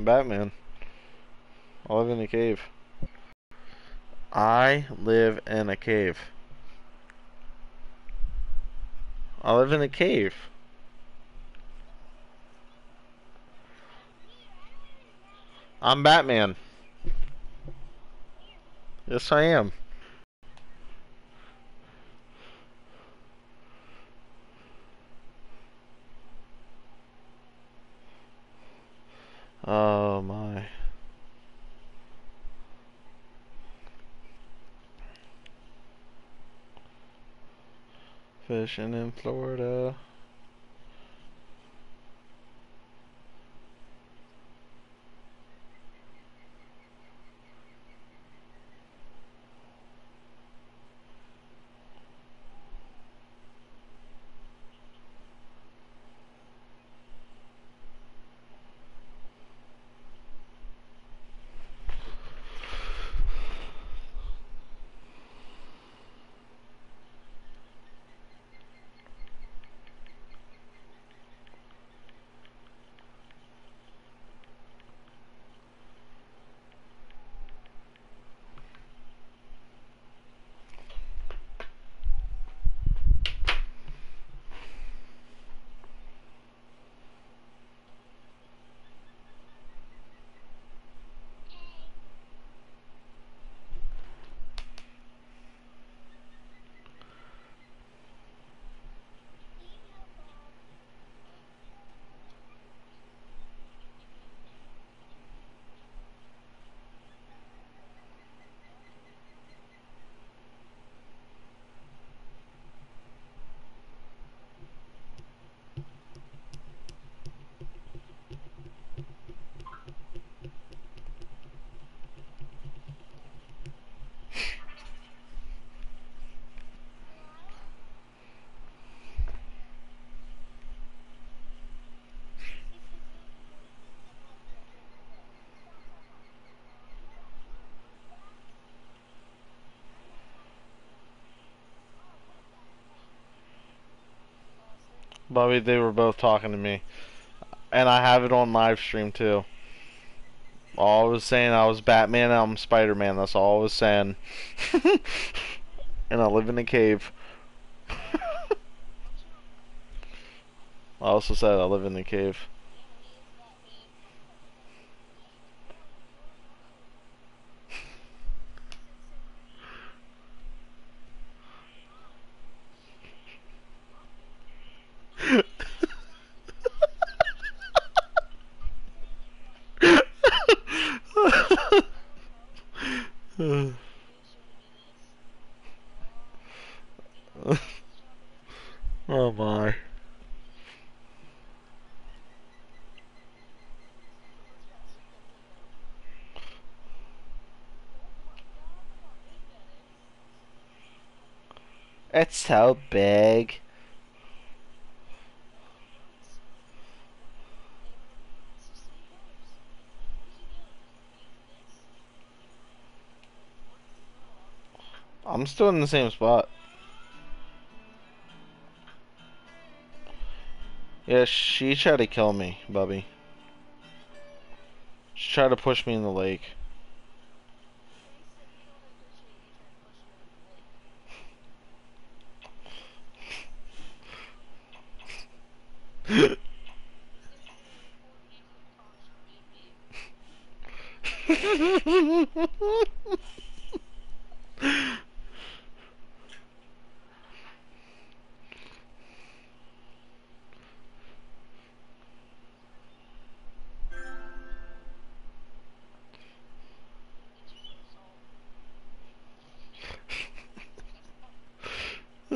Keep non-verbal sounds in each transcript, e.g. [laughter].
I'm Batman. I live in a cave. I live in a cave. I live in a cave. I'm Batman. Yes, I am. Oh my. Fishing in Florida. Bobby, they were both talking to me. And I have it on live stream too. All I was saying I was Batman I'm Spider Man, that's all I was saying. [laughs] and I live in a cave. [laughs] I also said I live in the cave. Oh my. It's so big. I'm still in the same spot. Yeah, she tried to kill me, Bubby. She tried to push me in the lake. [laughs]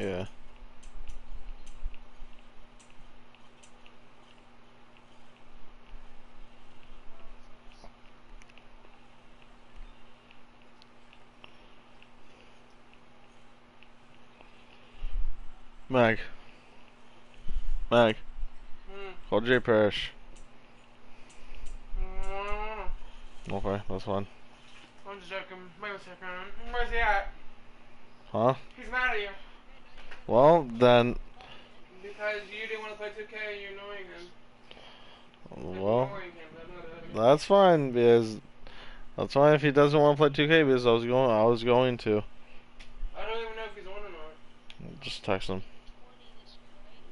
Yeah. Mag. Mag. Call Jay Parrish. Mm. Okay, that's fine. I'm just joking. Wait a second. Where's he at? Huh? He's mad at you. Well, then. Because you didn't want to play 2K and you're annoying him. Well, Annoying him. That's fine because that's fine if he doesn't want to play 2K because I was going. I was going to I don't even know if he's on or not. just text him.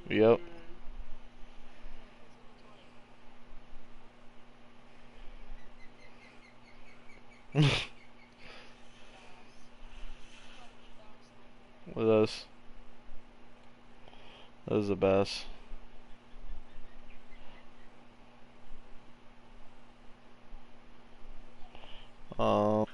Yep. Mm. That is the best. Um.